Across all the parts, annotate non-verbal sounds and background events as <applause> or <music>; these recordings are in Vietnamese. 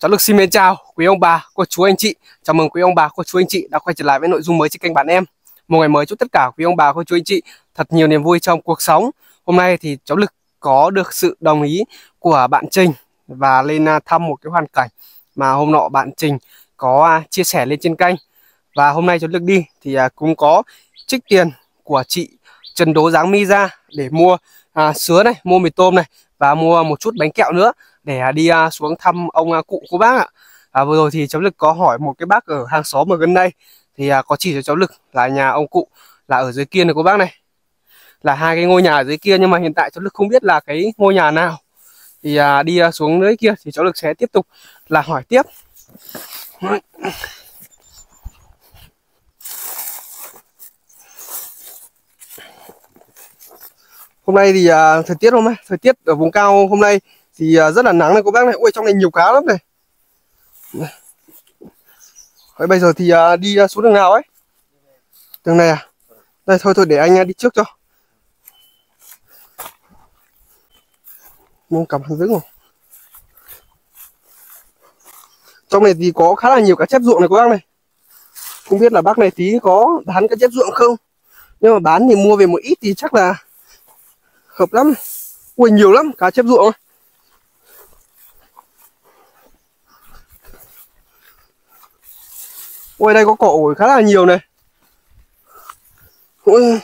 Cháu Lực xin mến chào quý ông bà, cô chú anh chị. Chào mừng quý ông bà, cô chú anh chị đã quay trở lại với nội dung mới trên kênh bạn em. Một ngày mới chúc tất cả quý ông bà, cô chú anh chị thật nhiều niềm vui trong cuộc sống. Hôm nay thì cháu Lực có được sự đồng ý của bạn Trình và lên à, thăm một cái hoàn cảnh mà hôm nọ bạn Trình có à, chia sẻ lên trên kênh. Và hôm nay cháu Lực đi thì à, cũng có trích tiền của chị Trần Đố Giáng Mi ra để mua à, sứa này, mua mì tôm này và mua một chút bánh kẹo nữa để à, đi à, xuống thăm ông à, cụ cô bác ạ. À, vừa rồi thì cháu Lực có hỏi một cái bác ở hàng xóm ở gần đây thì có chỉ cho cháu Lực là nhà ông cụ là ở dưới kia này cô bác này. Là hai cái ngôi nhà ở dưới kia nhưng mà hiện tại cháu Lực không biết là cái ngôi nhà nào. Thì đi xuống dưới kia thì cháu Lực sẽ tiếp tục là hỏi tiếp. Hôm nay thì thời tiết hôm nay thời tiết ở vùng cao hôm nay thì à, rất là nắng này cô bác này. Ui trong này nhiều cá lắm này. Đấy, bây giờ thì à, đi à, xuống đường nào ấy? Đường này à? Đây thôi thôi để anh đi trước cho. Mông cầm hàng vững rồi trong này thì có khá là nhiều cá chép ruộng này cô bác này. Không biết là bác này tí có bán cá chép ruộng không? Nhưng mà bán thì mua về một ít thì chắc là hợp lắm. Ui nhiều lắm cá chép ruộng Ôi, đây có cỏ ổi khá là nhiều này. Ôi.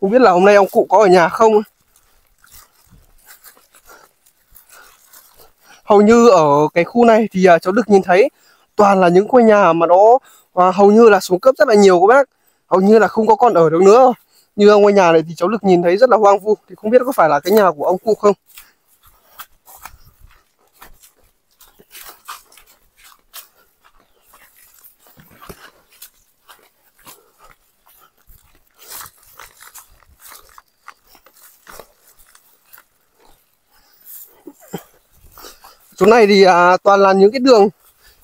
Không biết là hôm nay ông cụ có ở nhà không Hầu như ở cái khu này thì à, cháu được nhìn thấy Toàn là những ngôi nhà mà nó à, hầu như là xuống cấp rất là nhiều các bác. Hầu như là không có con ở được nữa. Như ngôi nhà này thì cháu được nhìn thấy rất là hoang vu. Thì không biết có phải là cái nhà của ông cụ không? Chỗ này thì à, toàn là những cái đường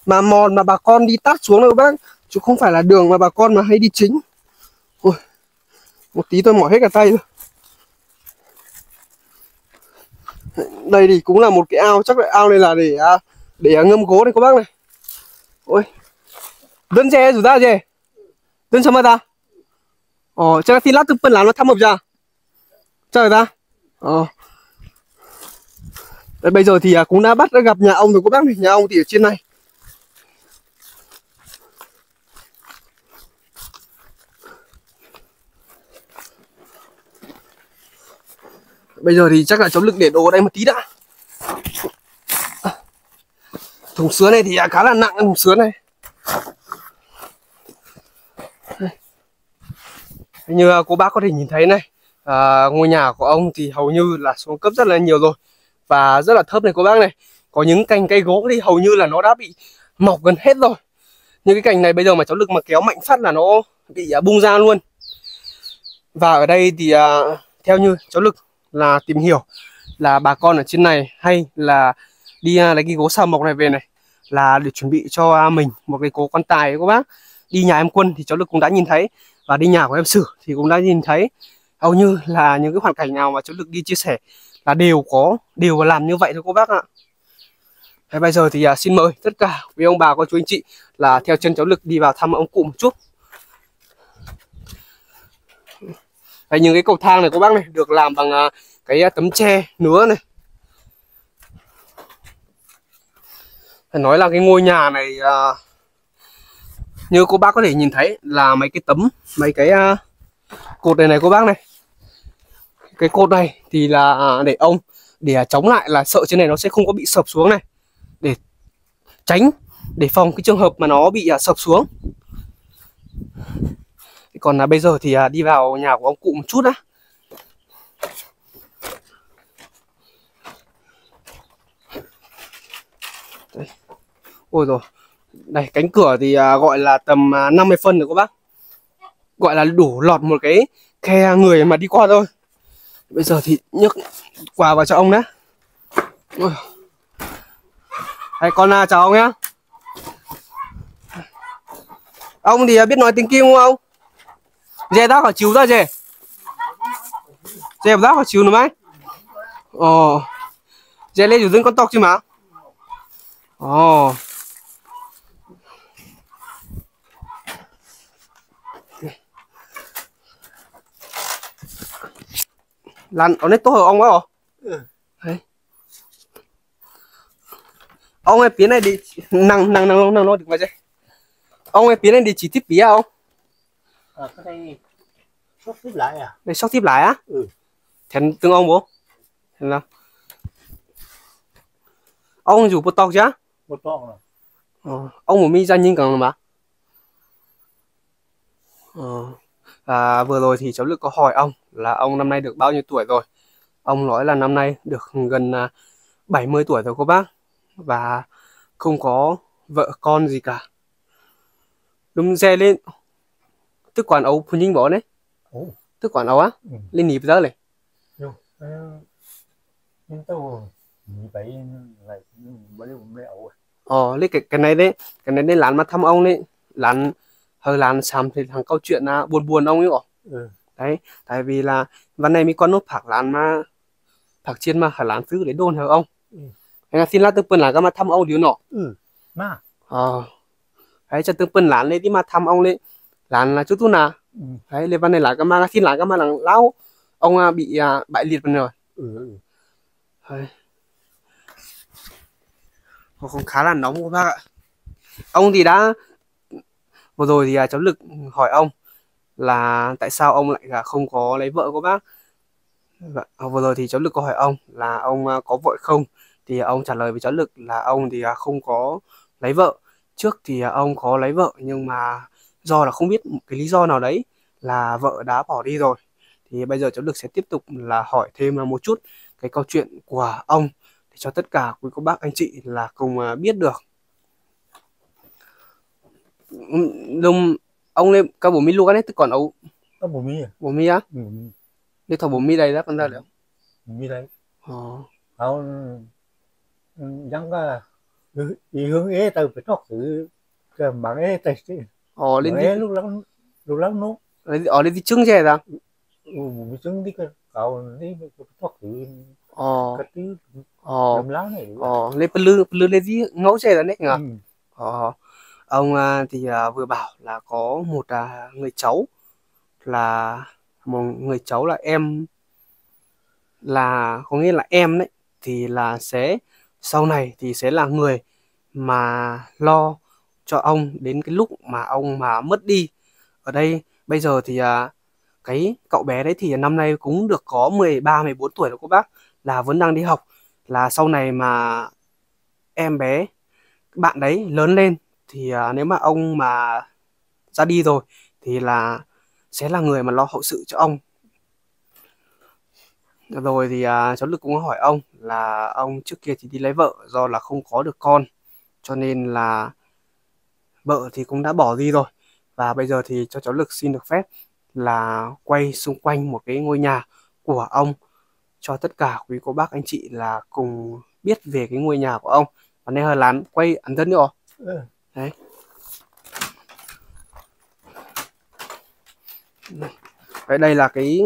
mà mòn mà bà con đi tắt xuống đâu bác. Chứ không phải là đường mà bà con mà hay đi chính. Ôi, một tí tôi mỏi hết cả tay rồi. Đây thì cũng là một cái ao chắc là ao này là để à, để à, ngâm gố này các bác này. Ôi đơn xe rủ ra gì đơn sao mà ta. Ồ chắc là tin lát từ phân là nó thăm hợp ra chờ ta. Ờ Đấy, bây giờ thì à, cũng đã bắt đã gặp nhà ông rồi các bác này nhà ông thì ở trên này. Bây giờ thì chắc là chống lực để đồ ở đây một tí đã. À, thùng sứa này thì à, khá là nặng thùng sứa này. Như cô bác có thể nhìn thấy này à, ngôi nhà của ông thì hầu như là xuống cấp rất là nhiều rồi và rất là thơm này cô bác này. Có những cành cây gỗ thì hầu như là nó đã bị mọc gần hết rồi. Những cái cành này bây giờ mà cháu lực mà kéo mạnh phát là nó bị uh, bung ra luôn. Và ở đây thì uh, theo như cháu lực là tìm hiểu là bà con ở trên này hay là đi uh, lấy cái gỗ sao mộc này về này là để chuẩn bị cho uh, mình một cái cố quan tài các bác. Đi nhà em quân thì cháu lực cũng đã nhìn thấy và đi nhà của em sử thì cũng đã nhìn thấy. Hầu như là những cái hoàn cảnh nào mà cháu lực đi chia sẻ là đều có đều làm như vậy thôi cô bác ạ. Thế bây giờ thì à, xin mời tất cả quý ông bà cô chú anh chị là theo chân cháu lực đi vào thăm ông cụ một chút. Đấy, những cái cầu thang này cô bác này được làm bằng à, cái à, tấm tre nứa này. Phải nói là cái ngôi nhà này à, như cô bác có thể nhìn thấy là mấy cái tấm mấy cái à, cột này này cô bác này cái cột này thì là à, để ông, để à, chống lại là sợ trên này nó sẽ không có bị sập xuống này. Để tránh, để phòng cái trường hợp mà nó bị à, sập xuống. Còn là bây giờ thì đi vào nhà của ông cụ một chút đã. Đây. ôi rồi. Đây cánh cửa thì gọi là tầm 50 phân rồi các bác. Gọi là đủ lọt một cái khe người mà đi qua thôi bây giờ thì nhấc quà vào cho ông nhé. Hay con à, chào ông nhé. Ông thì à, biết nói tiếng kim không ông? Dè đã khỏi chiếu ra dè dè đã khỏi chiếu nữa mấy? Ồ. Dê lên chủ dân con tóc chứ mà. Ồ. oh. lan ở đây tốt hơn ông ấy biến này đi năng năng năng năng nó được mà chứ. Ông ấy biến này đi chỉ tiếp bía không à, cái này sót tiếp lại à? Này sót tiếp lại á. Ừ. Thèn tương ông bố. Thèn nào. Ông dù bút tóc chứ bút tóc rồi ờ, ông một mi ra nhìn càng mà. Ờ. à, vừa rồi thì cháu lực có hỏi ông là ông năm nay được bao nhiêu tuổi rồi? Ông nói là năm nay được gần 70 à, tuổi rồi cô bác. Và không có vợ con gì cả. Đúng xe lên. Tức quản ấu phụ nhân bỏ đấy. Tức quản ấu á? Ừ. lên nhịp giờ này. Nhưng tôi vậy lại bởi vì ấu ờ lấy cái cái này đấy. Cái này đấy lán mà thăm ông đấy. Lán hơi lán xăm thì thằng câu chuyện là buồn buồn ông ấy ừ. đấy tại vì làวันnày mi con nốt phạc lán mà phạc chiên mà phải lán thứ để đôn hả ông ừ. là xin lá tương phân là cái mà thăm ông điều nọ ừ mà ờ đấy cho tương phân lán lên đi mà thăm ông lên lán là chú tu nà ừ. đấy lênวันnày là cái mà xin là cái mà làng lão ông à, bị à, bại liệt rồi ừ. ừ. Đấy. Không khá là nóng các bác ạ ông thì đã vừa rồi thì à, cháu lực hỏi ông là tại sao ông lại à, không có lấy vợ của bác? Dạ, vừa rồi thì cháu lực có hỏi ông là ông à, có vợ không? Thì ông trả lời với cháu lực là ông thì à, không có lấy vợ. Trước thì ông có lấy vợ nhưng mà do là không biết một cái lý do nào đấy là vợ đã bỏ đi rồi. Thì bây giờ cháu lực sẽ tiếp tục là hỏi thêm một chút cái câu chuyện của ông để cho tất cả quý cô bác anh chị là cùng biết được lùng ông lên các bố mi luôn đấy tức còn ấu các bố mi à? Bố mi á? Ừ. đi thọ bố mi đây đó con ra được bố mi đây ờ. Ông chẳng có đi hướng ế từ phải thoát sự cái bằng ế từ ờ lên đi. lúc lắm lúc lắm nó. Ở lên đi trứng xe ra. Ừ bố trứng đi cái cậu đi thoát sự ờ. Cái tí ờ. Làm lá này. Ờ lên lư lư lên đi ngấu xe ra đấy nhỉ? Ờ ông à, thì à, vừa bảo là có một à, người cháu là một người cháu là em, là, có nghĩa là em đấy, thì là sẽ, sau này thì sẽ là người mà lo cho ông đến cái lúc mà ông mà mất đi. Ở đây, bây giờ thì cái cậu bé đấy thì năm nay cũng được có 13 14 tuổi rồi cô bác, là vẫn đang đi học. Là sau này mà em bé, bạn đấy lớn lên thì à, nếu mà ông mà ra đi rồi thì là sẽ là người mà lo hậu sự cho ông. Rồi thì à, cháu lực cũng hỏi ông là ông trước kia thì đi lấy vợ do là không có được con cho nên là vợ thì cũng đã bỏ đi rồi. Và bây giờ thì cho cháu lực xin được phép là quay xung quanh một cái ngôi nhà của ông cho tất cả quý cô bác anh chị là cùng biết về cái ngôi nhà của ông. Và nên hơi lán quay ấn thân nữa. Ừ đấy. Đấy, đây là cái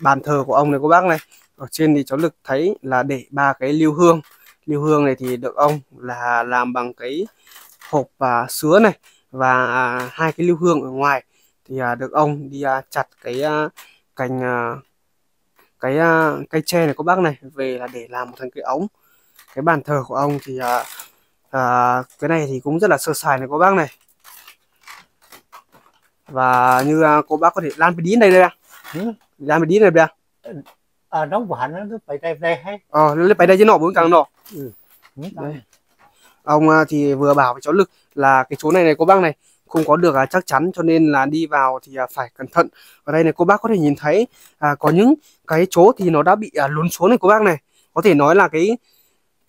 bàn thờ của ông này cô bác này. Ở trên thì cháu lực thấy là để ba cái lưu hương. Lưu hương này thì được ông là làm bằng cái hộp và sứa này và à, hai cái lưu hương ở ngoài. Thì à, được ông đi à, chặt cái cành cái cây tre này cô bác này về là để làm một thành cái ống. Cái bàn thờ của ông thì à, cái này thì cũng rất là sơ sài này cô bác này. Và như uh, cô bác có thể lan cái đín đây đây ừ. lan cái đín này đây à nóng của hắn nó phải đây đây hay? Ờ nó phải đây chứ nọ bốn càng nọ. Ừ. đây. ông uh, thì vừa bảo với cháu lực là cái chỗ này này cô bác này không có được uh, chắc chắn cho nên là đi vào thì uh, phải cẩn thận. Ở đây này cô bác có thể nhìn thấy uh, có những cái chỗ thì nó đã bị uh, lún xuống này cô bác này. Có thể nói là cái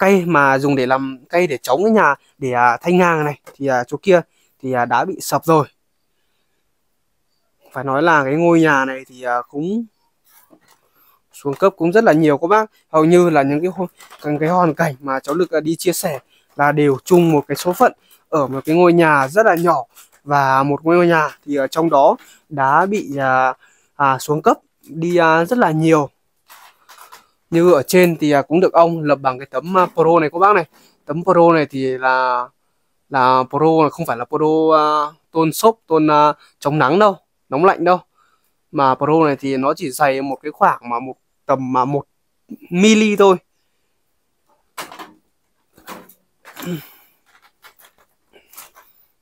cây mà dùng để làm cây để chống cái nhà để à, thanh ngang này thì à, chỗ kia thì à, đã bị sập rồi. Phải nói là cái ngôi nhà này thì à, cũng xuống cấp cũng rất là nhiều các bác. Hầu như là những cái những cái hoàn cảnh mà cháu được à, đi chia sẻ là đều chung một cái số phận ở một cái ngôi nhà rất là nhỏ. Và một ngôi nhà thì ở trong đó đã bị à, à, xuống cấp đi à, rất là nhiều như ở trên thì à, cũng được ông lập bằng cái tấm à, pro này các bác này. Tấm pro này thì là là pro không phải là pro uh, tôn xốp tôn uh, chống nắng đâu nóng lạnh đâu. Mà pro này thì nó chỉ dày một cái khoảng mà một tầm mà một mili thôi.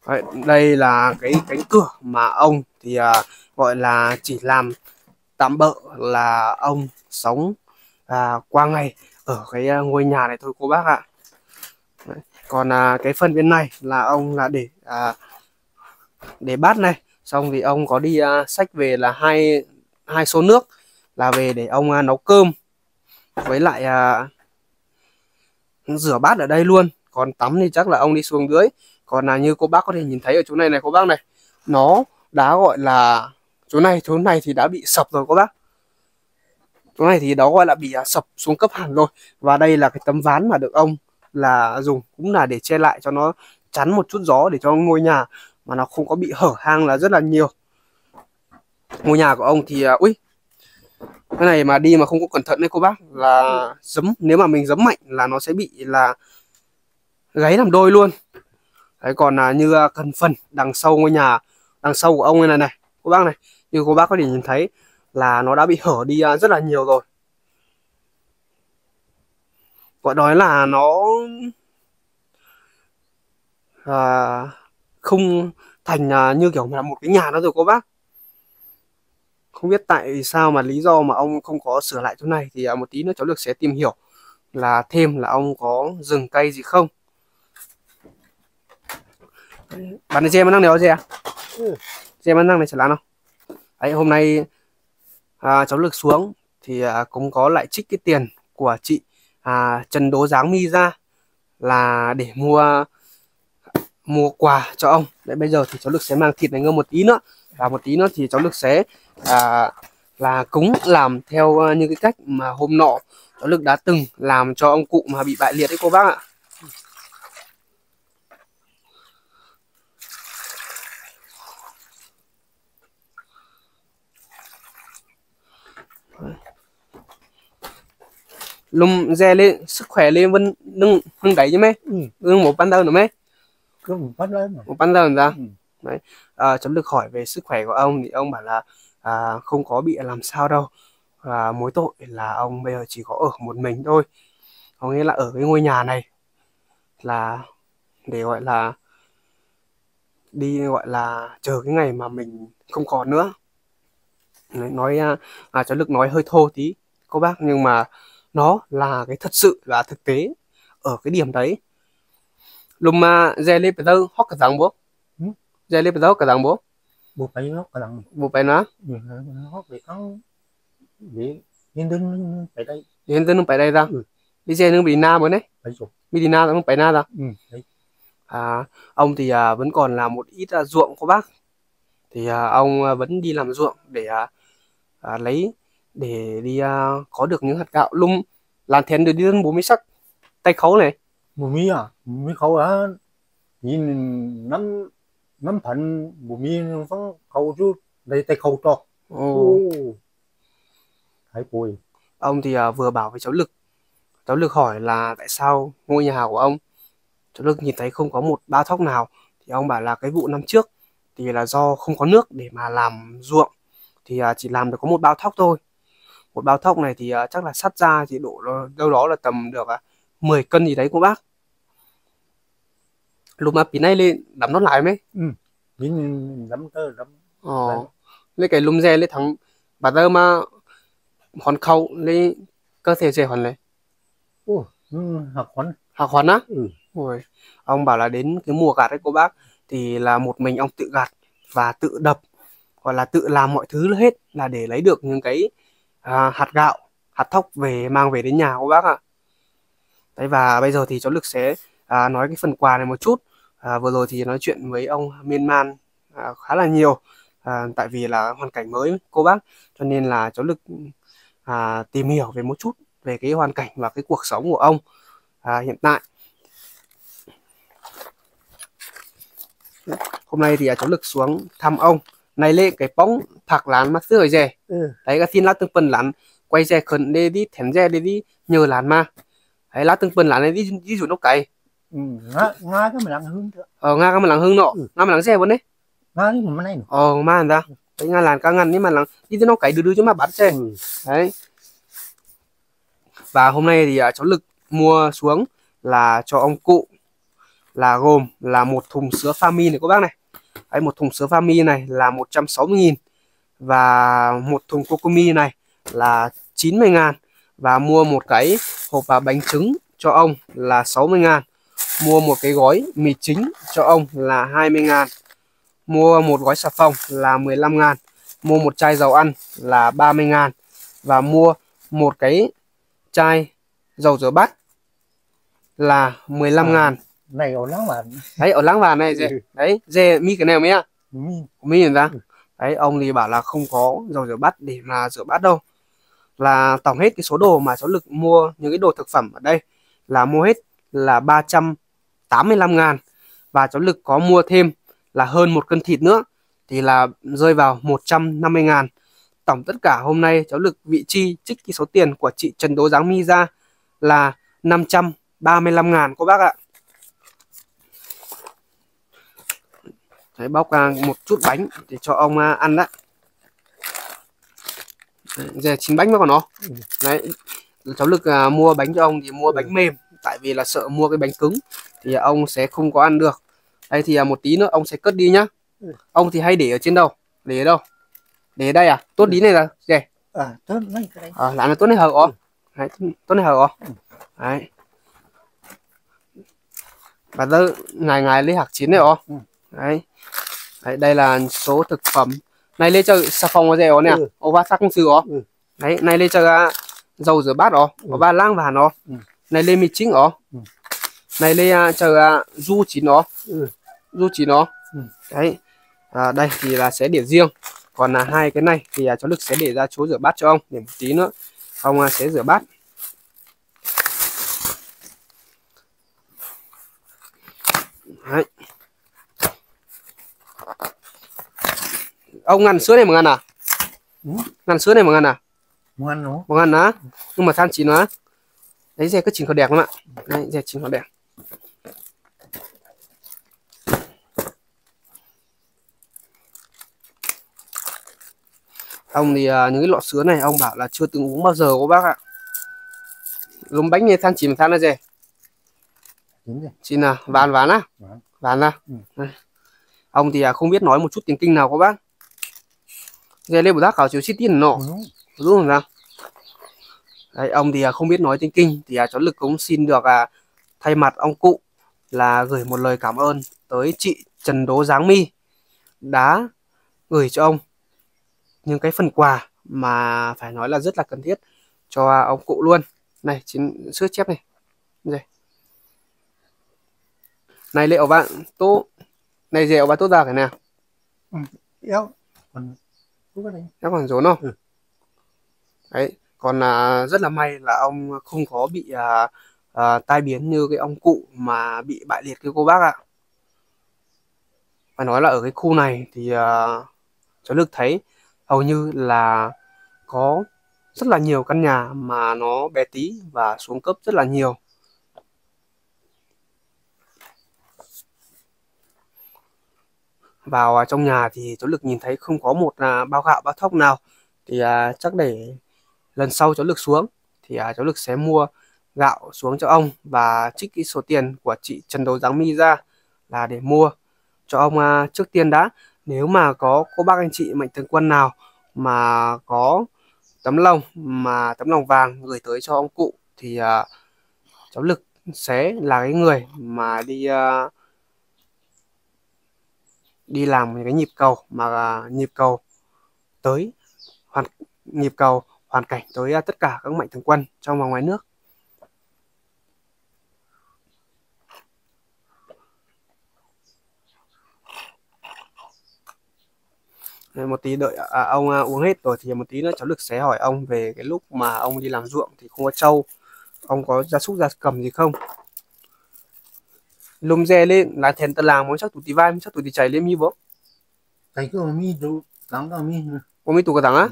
Đấy, đây là cái cánh cửa mà ông thì uh, gọi là chỉ làm tạm bợ là ông sống à, qua ngày ở cái à, ngôi nhà này thôi cô bác ạ. Đấy. còn à, cái phần bên này là ông là để à, để bát này. Xong thì ông có đi à, sách về là hai hai số nước là về để ông à, nấu cơm với lại à, rửa bát ở đây luôn. Còn tắm thì chắc là ông đi xuống dưới. Còn là như cô bác có thể nhìn thấy ở chỗ này này cô bác này nó đã gọi là chỗ này chỗ này thì đã bị sập rồi cô bác cái này thì đó gọi là bị à, sập xuống cấp hẳn rồi. Và đây là cái tấm ván mà được ông là dùng cũng là để che lại cho nó chắn một chút gió để cho ngôi nhà mà nó không có bị hở hang là rất là nhiều. Ngôi nhà của ông thì à, ui cái này mà đi mà không có cẩn thận đấy cô bác là giấm. Nếu mà mình giấm mạnh là nó sẽ bị là gáy làm đôi luôn. Đấy còn là như à, cần phần đằng sau ngôi nhà đằng sau của ông này này cô bác này như cô bác có thể nhìn thấy là nó đã bị hở đi à, rất là nhiều rồi. Gọi nói là nó à, không thành à, như kiểu là một cái nhà đó rồi cô bác. Không biết tại sao mà lý do mà ông không có sửa lại chỗ này thì một tí nữa cháu được sẽ tìm hiểu là thêm là ông có rừng cây gì không. Bạn này xem năng này gì à? Xem năng này sẽ làm không ấy hôm nay à, cháu lực xuống thì à, cũng có lại trích cái tiền của chị à, Trần Đỗ Giáng Mi ra là để mua mua quà cho ông. Đấy bây giờ thì cháu lực sẽ mang thịt này ngâm một tí nữa. Và một tí nữa thì cháu lực sẽ à, là cúng làm theo à, như cái cách mà hôm nọ cháu lực đã từng làm cho ông cụ mà bị bại liệt đấy cô bác ạ. Lùm dè lên sức khỏe lên vẫn nâng nâng đẩy chứ mấy ừ. nâng một ban đầu nữa mấy cứ một ban đầu một ban đầu ra. Ừ. đấy. À, chấm được hỏi về sức khỏe của ông thì ông bảo là à, không có bị làm sao đâu. Và mối tội là ông bây giờ chỉ có ở một mình thôi. Có nghĩa là ở cái ngôi nhà này là để gọi là đi gọi là chờ cái ngày mà mình không còn nữa. Nói à, à cháu lực nói hơi thô tí cô bác nhưng mà nó là cái thật sự là thực tế ở cái điểm đấy. Lùm mà dè lên đâu hóc cả rằng bố. Dè lên đâu cả rằng bố. Bố phải hóc cả rằng bố. Phải nó hóc để có để nhân dân phải đây. Nhân dân phải đây ra. Đi xe nó bị na mới đấy. Bị đi na nó phải na ra. Ừ. à, ông thì à, vẫn còn là một ít à, ruộng của bác. Thì à, ông à, vẫn đi làm ruộng để à, à, lấy để đi uh, có được những hạt gạo lum làm thèn được đi đến bố mi sắc tay khấu này. Bố mi à? Bố mi khấu á? Nhìn năm năm phần bố mi vẫn khấu chứ đây tay khấu to Ồ. thấy bùi ông thì uh, vừa bảo với cháu lực. Cháu lực hỏi là tại sao ngôi nhà của ông cháu lực nhìn thấy không có một bao thóc nào. Thì ông bảo là cái vụ năm trước thì là do không có nước để mà làm ruộng. Thì uh, chỉ làm được có một bao thóc thôi một bao thóc này thì uh, chắc là sắt ra thì độ đâu đó là tầm được uh, 10 cân gì đấy cô bác. Lúc mà pin này lên đắm nó lại mấy. Ừ pin đắm tơ đắm ờ lấy cái lùm dè lấy thằng bà tơ mà hòn khâu lấy cơ thể dè hòn này. Ồ học hòn học hòn á? Ừ. Ôi, ông bảo là đến cái mùa gạt đấy cô bác thì là một mình ông tự gạt và tự đập gọi là tự làm mọi thứ hết là để lấy được những cái à, hạt gạo hạt thóc về mang về đến nhà của bác ạ. Đấy và bây giờ thì cháu lực sẽ à, nói cái phần quà này một chút. À, vừa rồi thì nói chuyện với ông miên man à, khá là nhiều à, tại vì là hoàn cảnh mới cô bác. Cho nên là cháu lực à, tìm hiểu về một chút về cái hoàn cảnh và cái cuộc sống của ông à, hiện tại. Hôm nay thì à, cháu lực xuống thăm ông này lên cái bóng thật lán mà xưa rồi ừ. đấy cái xin lá từng phần lán quay xe khẩn để đi thèm xe để đi nhờ làn mà. Hay lá từng phần làn này đi đi rủ nó cày ừ, ngã cái mình làm hương thôi ờ nga cái mình làm hương nọ. Ừ. nga mình làm xe vẫn đấy. Ngã cái mình này ờ mà ta đấy nga làn cá ngăn nhưng mà làm đi nó cày đưa đưa cho mà bắt xe ừ. đấy. Và hôm nay thì uh, cháu lực mua xuống là cho ông cụ là gồm là một thùng sữa Fami này các bác này đấy, một thùng sữa vami này là 160.000 và một thùng Cocomi này là 90 ngàn và mua một cái hộp bánh trứng cho ông là 60 ngàn. Mua một cái gói mì chính cho ông là 20 ngàn. Mua một gói xà phòng là 15 ngàn. Mua một chai dầu ăn là 30 ngàn. Và mua một cái chai dầu rửa bát là 15 à, ngàn này ở láng vàng. Đấy ở láng vàng này dê. Ừ. đấy dê mi cái này mấy ạ mi. Mi ra. Ừ. đấy ông thì bảo là không có dầu rửa bát để mà rửa bát đâu. Là tổng hết cái số đồ mà cháu lực mua những cái đồ thực phẩm ở đây là mua hết là 385 ngàn. Và cháu lực có mua thêm là hơn một cân thịt nữa thì là rơi vào 150 ngàn. Tổng tất cả hôm nay cháu lực vị chi trích cái số tiền của chị Trần Đỗ Giáng Mi ra là 535 ngàn cô bác ạ Đấy, bóc một chút bánh để cho ông à, ăn đấy giờ chín bánh mà còn nó. Ừ. đấy cháu lực à, mua bánh cho ông thì mua bánh ừ. mềm tại vì là sợ mua cái bánh cứng thì ông sẽ không có ăn được. Đây thì à, một tí nữa ông sẽ cất đi nhá. Ừ. ông thì hay để ở trên đâu để ở đâu? Để ở đây à? Tốt đi này là gì à tốt này à là tốt này hở ó đấy tốt này hở ó đấy. Và giờ ngày ngày lấy hạt chín này ó đấy. Đấy đây là số thực phẩm này lên cho xà phòng có gì ó nè ừ. ó ba sắc sư ó ừ. đấy này lên cho dầu rửa bát ó ừ. ba lang vàng ó ừ. này lên mì chính ó ừ. này lên cho du chín nó ừ. du chín nó ừ. đấy à, đây thì là sẽ để riêng còn là hai cái này thì cháu lực sẽ để ra chỗ rửa bát cho ông để một tí nữa ông sẽ rửa bát Đấy. Ông ngăn sữa này mà ngăn à? Ừ? ngăn sữa này mà ngăn à? Ngăn nó. Mà ngăn á? Nhưng mà than chín nó đấy dè cứ chỉnh khó đẹp không ạ. Đấy dè chỉnh khó đẹp ông thì uh, những cái lọ sữa này ông bảo là chưa từng uống bao giờ các bác ạ. Gồm bánh như than chỉ mà than là gì chín à? Ván ván á? Ván. À ừ. ông thì uh, không biết nói một chút tiếng kinh nào các bác giờ lên một tác khảo chiếu chi tiền nọ. Đúng. Không nào? Đấy, ông thì uh, không biết nói tiếng kinh thì uh, cháu lực cũng xin được uh, thay mặt ông cụ là gửi một lời cảm ơn tới chị Trần Đỗ Giáng Mi đã gửi cho ông những cái phần quà mà phải nói là rất là cần thiết cho ông cụ luôn. Này chính sữa chép này. Đây. Này liệu bạn tốt này dẻo bạn tốt ra cái nào? Ừ, éo éo còn rốn không? Ừ. đấy còn là rất là may là ông không có bị à, à, tai biến như cái ông cụ mà bị bại liệt cái cô bác ạ. Phải nói là ở cái khu này thì à, cháu được thấy hầu như là có rất là nhiều căn nhà mà nó bé tí và xuống cấp rất là nhiều vào à, trong nhà thì cháu lực nhìn thấy không có một à, bao gạo bao thóc nào. Thì à, chắc để lần sau cháu lực xuống thì à, cháu lực sẽ mua gạo xuống cho ông và trích cái số tiền của chị Trần Đấu Giáng Mi ra là để mua cho ông à, trước tiên đã. Nếu mà có cô bác anh chị mạnh thường quân nào mà có tấm lòng mà tấm lòng vàng gửi tới cho ông cụ thì uh, cháu lực sẽ là cái người mà đi uh, đi làm cái nhịp cầu mà à, nhịp cầu tới hoàn nhịp cầu hoàn cảnh tới à, tất cả các mạnh thường quân trong và ngoài nước. Ờ, một tí đợi à, ông à, uống hết rồi thì một tí nữa cháu được sẽ hỏi ông về cái lúc mà ông đi làm ruộng thì không có trâu ông có gia súc gia cầm gì không? Lùm dè lên là thèn tờ làng muốn chắc tụi tí vai chắc tụi tí chảy lên mi bố. Cái cái mi tụ tắng cái mi có mi tụ cái tắng á?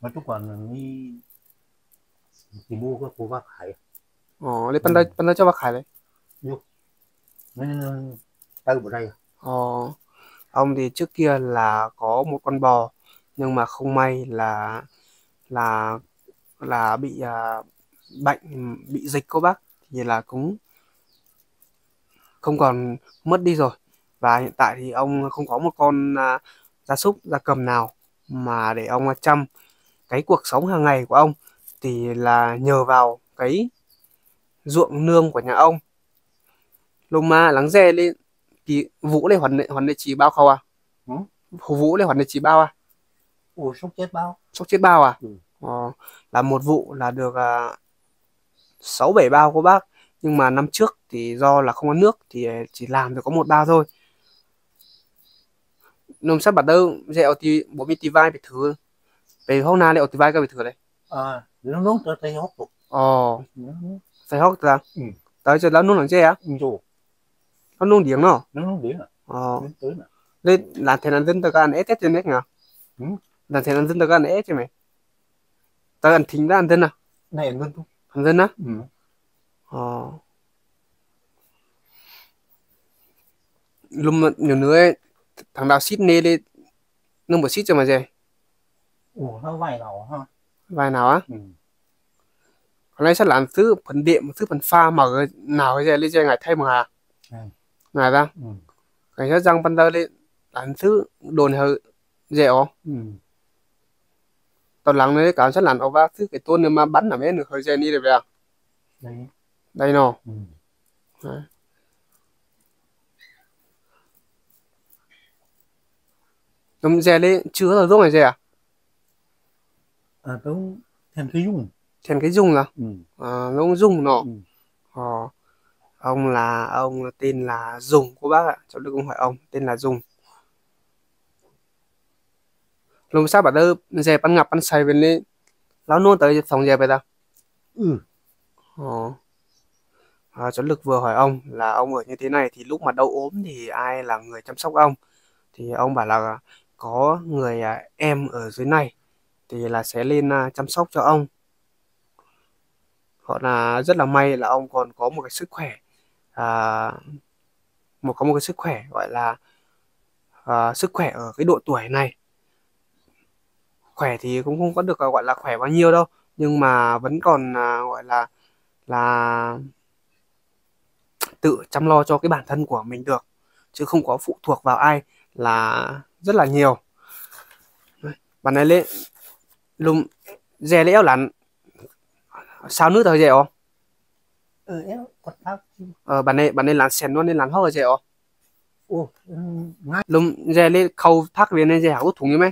Nói chung là mi thì mua cái của bác Hải ờ lấy pan đây pan đây cho bác Hải đấy. Nên tới ở đây ờ ông thì trước kia là có một con bò nhưng mà không may là là là bị à, bệnh bị dịch cô bác. Thì là cũng không còn mất đi rồi. Và hiện tại thì ông không có một con à, gia súc gia cầm nào mà để ông chăm cái cuộc sống hàng ngày của ông. Thì là nhờ vào cái ruộng nương của nhà ông. Lúc mà lắng dè lên thì vũ này hoàn hoàn chỉ bao khâu à ừ? vũ này hoàn chỉ bao à? Ủa sốc chết bao? Sốc chết bao à? Ừ. ờ, là một vụ là được à, sáu bảy bao của bác nhưng mà năm trước thì do là không có nước thì chỉ làm được có một bao thôi. Nôm sắp bắt đầu dẹo thì bố mình tì vai bị thử. Về hôm nay lại tì vai cái bị thử đấy. À nó nóng tới tay hốc ồ tay hốc ta ừ. tới giờ nó nóng làm gì á? Ừ nó nung điện nó. Nó nung điện à? Ờ. Lên làm thế nào dân tao ăn ép trên đấy nhở? Ừ. làm thế nào dân tao ăn ép chứ mày. Tao ăn thính ra ăn dân à? Này ăn dân không ăn dân á? Ừ. ờ. Lúc mà nhiều nữa ấy, thằng nào Sydney đi nâng một xít cho mà gì ủa nó vài nào ha vài nào á? Ừ. còn nay sẽ làm thứ phần điện thứ phần pha mà nào cái gì lên chơi ngày thay mà à? Ừ. ngày ra. Ừ. ngày sẽ răng ban đầu lên làm thứ đồn hơi dẻo ừ. tao lắng đấy cảm sẽ làm ở vác thứ cái tôn mà bắn ở mấy nữa hơi dễ đi được vậy đây đây nó ừ. Đấy. Nôm dè lên chứa là giống này dè à? À, tao thèn cái dung. Thèn cái dung là? Ừ. À, nó dung nó. Ừ. Ờ. Ông là ông tên là Dùng cô bác ạ. Cháu được không hỏi ông, tên là Dùng. Lúc sao bảo tớ dè bắn ngập bắn say bên đi. Lão nôn tới phòng dè vậy ta? Ừ. Ờ. À, Ờ, cháu lực vừa hỏi ông là ông ở như thế này thì lúc mà đau ốm thì ai là người chăm sóc ông? Thì ông bảo là có người à, em ở dưới này thì là sẽ lên à, chăm sóc cho ông họ là rất là may là ông còn có một cái sức khỏe à, một có một cái sức khỏe gọi là à, sức khỏe ở cái độ tuổi này khỏe thì cũng không có được à, gọi là khỏe bao nhiêu đâu nhưng mà vẫn còn à, gọi là là tự chăm lo cho cái bản thân của mình được chứ không có phụ thuộc vào ai là rất là nhiều. Bạn này lên lùm dè léo lạnh sao nước thời dẻo ờ éo quật thác ờ bạn này bạn này làm sen luôn nên làm hơi dẻo ô. Ngay lùm dè lên khâu thác về nên dè hảo thùng như mấy.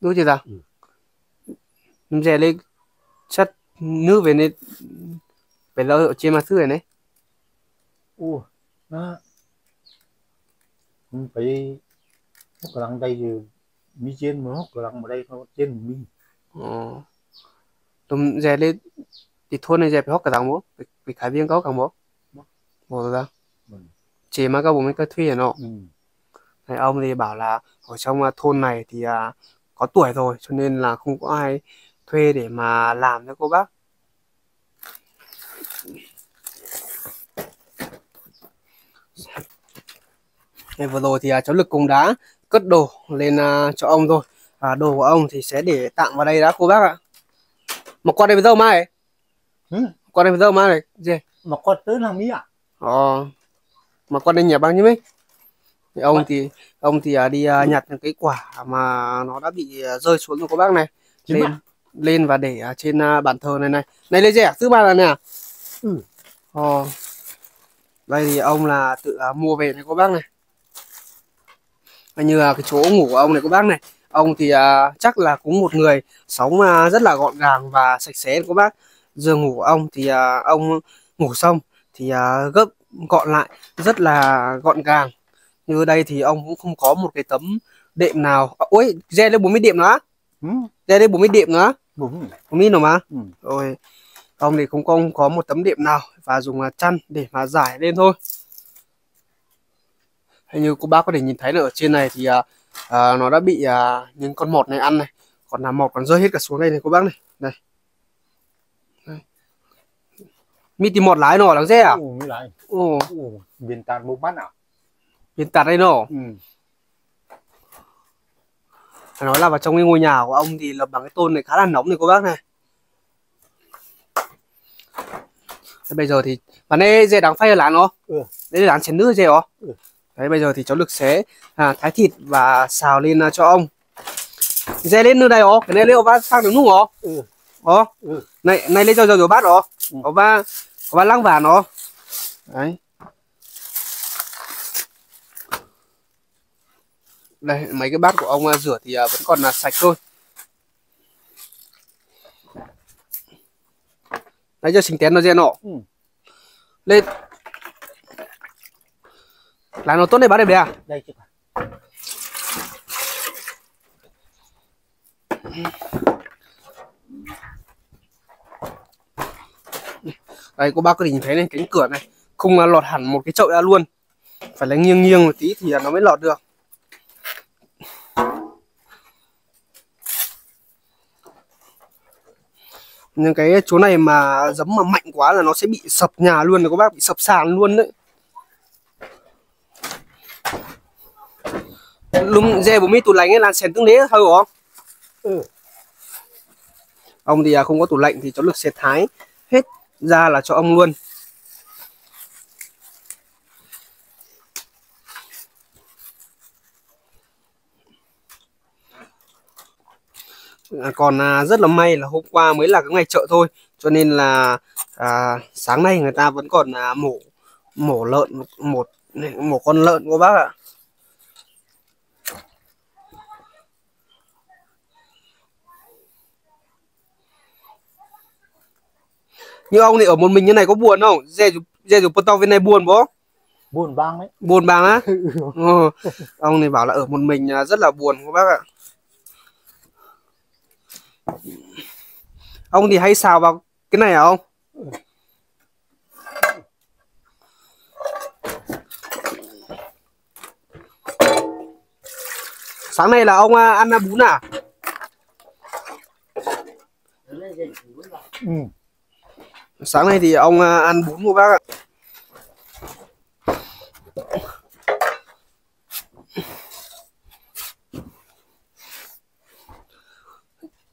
Đúng chưa ta? Lùm dè lên chất nước về nên về lâu ở trên mặt thứ này này ô nó phải hút lần đây thì mi trên mà hút lần ở đây nó trên mi. Ờ. Tụm dè lên thì thôn này dè phải hút cả thằng bố vì khai viên có cả bố? Bố. Ra chỉ mà các bố mới có thuê nó ừ. ông thì bảo là ở trong à, thôn này thì à, có tuổi rồi cho nên là không có ai thuê để mà làm cho cô bác Ngày vừa rồi thì à, cháu Lực cũng đã cất đồ lên à, cho ông rồi à, đồ của ông thì sẽ để tạm vào đây đã cô bác ạ. Mà qua đây với dâu mai? Ừ? qua đây với dâu mai này? Gì? Mà qua tới làm gì ạ ờ. Mà qua đây nhà bao nhiêu mấy? Thì ông thì ông thì à, đi à, nhặt những cái quả mà nó đã bị à, rơi xuống rồi cô bác này. Chính lên à? lên và để à, trên à, bàn thờ này này. Này lấy rẻ thứ ba là nè ừ. ờ đây thì ông là tự à, mua về này cô bác này. Như là cái chỗ ngủ của ông này các bác này. Ông thì à, chắc là cũng một người sống à, rất là gọn gàng và sạch sẽ các bác. Giường ngủ của ông thì ông ngủ xong thì gấp gọn lại rất là gọn gàng. Như đây thì ông cũng không có một cái tấm đệm nào. Ôi re lên 40 đệm nữa. Ừ. re lên 40 đệm nữa. Bốn mươi nào mà. Ừ. rồi ông thì cũng không có một tấm đệm nào và dùng là chăn để mà giải lên thôi. Hay như cô bác có thể nhìn thấy là ở trên này thì à, à, nó đã bị à, những con mọt này ăn này. Còn là một còn rơi hết cả xuống đây này cô bác này. Đây. Mi tìm một lái nọ lắng xe à? Như lại ồ. Biển tàn bộ mắt à biến tạt đây nọ? Ừ. phải nói là vào trong cái ngôi nhà của ông thì lập bằng cái tôn này khá là nóng này cô bác này Thế bây giờ thì bạn ấy dê đáng phay ở lán nó Ừ. đấy lán chén nước dê ó Ừ. đấy bây giờ thì cháu lực sẽ à, thái thịt và xào lên à, cho ông dê lên nơi đây ó cái này lên bác sang được nung ó Ừ. ó Ừ. này này lên cho rồi rồi bát ó Ừ. có ba có ba lăng vàng ó đấy đây mấy cái bát của ông à, rửa thì à, vẫn còn là sạch thôi lấy cho xình tén nó ra nọ. Ừ. lên. Làm nó tốt đây bát đẹp đẹp à? Đây chứ đây cô bác có thể nhìn thấy này cánh cửa này không lọt hẳn một cái chậu ra luôn. Phải là nghiêng nghiêng một tí thì nó mới lọt được nhưng cái chỗ này mà giấm mà mạnh quá là nó sẽ bị sập nhà luôn rồi các bác bị sập sàn luôn đấy. Lúc dê bố mi tủ lạnh ấy là xén tương đế thôi không ừ. ông thì à, không có tủ lạnh thì cháu lực sẽ thái hết ra là cho ông luôn À, còn à, rất là may là hôm qua mới là cái ngày chợ thôi cho nên là à, sáng nay người ta vẫn còn à, mổ mổ lợn một mổ con lợn của bác ạ. Như ông thì ở một mình như này có buồn không? Dê dù dê dù to bên này buồn bố. Buồn bang đấy. Buồn bàng á? Ừ. <laughs> ông này bảo là ở một mình à, rất là buồn các bác ạ ông thì hay xào vào cái này hả ông? Sáng nay là ông à, ăn bún à? Ừ. sáng nay thì ông à, ăn bún của bác ạ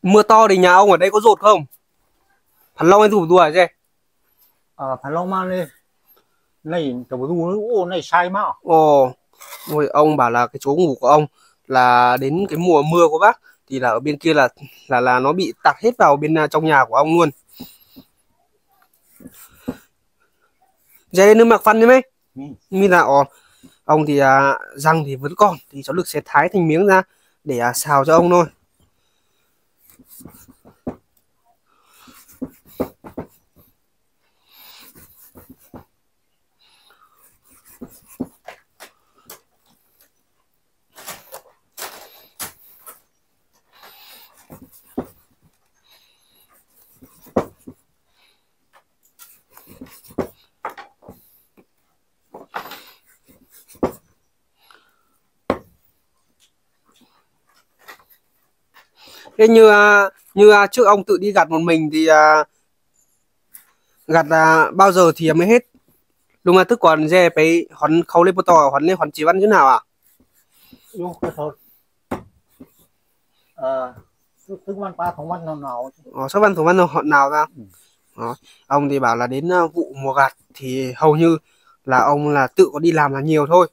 mưa to thì nhà ông ở đây có rột không? Thằng Long anh thủ đùa chứ à, phải long man đi này tao du ô này sai mà. Ồ ôi, ông bảo là cái chỗ ngủ của ông là đến cái mùa mưa của bác thì là ở bên kia là là là nó bị tạt hết vào bên à, trong nhà của ông luôn. Dây lên nước mặc phân đi mấy. Ừ. như là ồ, ông thì à, răng thì vẫn còn thì cháu lực sẽ thái thành miếng ra để à, xào cho ông thôi thế như à, như à, trước ông tự đi gặt một mình thì à, gặt à, bao giờ thì mới hết? Lúc mà tức còn dê phải hòn khâu lên bô to hòn lên hòn chỉ văn như nào à yêu cái thôi. À, thức thức văn ba thống văn nào nào Ờ, sắc văn thủ văn họ nào ra? Ừ. Đó. ông thì bảo là đến à, vụ mùa gặt thì hầu như là ông là tự có đi làm là nhiều thôi.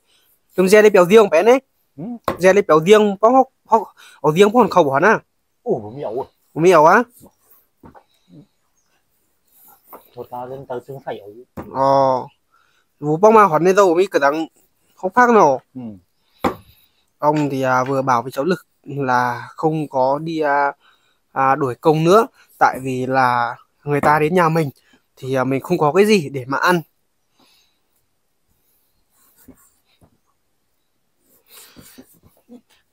Nhưng dê lấy béo riêng bé đấy ừ. dê lấy béo riêng có hốc hốc ở riêng có hòn khâu hả na ủ miệng ủa miều á. Một ta lên tờ xương phải ủ ờ. Vụ bông mà hòn này đâu mới cửa đằng không phát nào ừ. ông thì à, vừa bảo với cháu lực là không có đi à, à, đuổi công nữa. Tại vì là người ta đến nhà mình thì à, mình không có cái gì để mà ăn.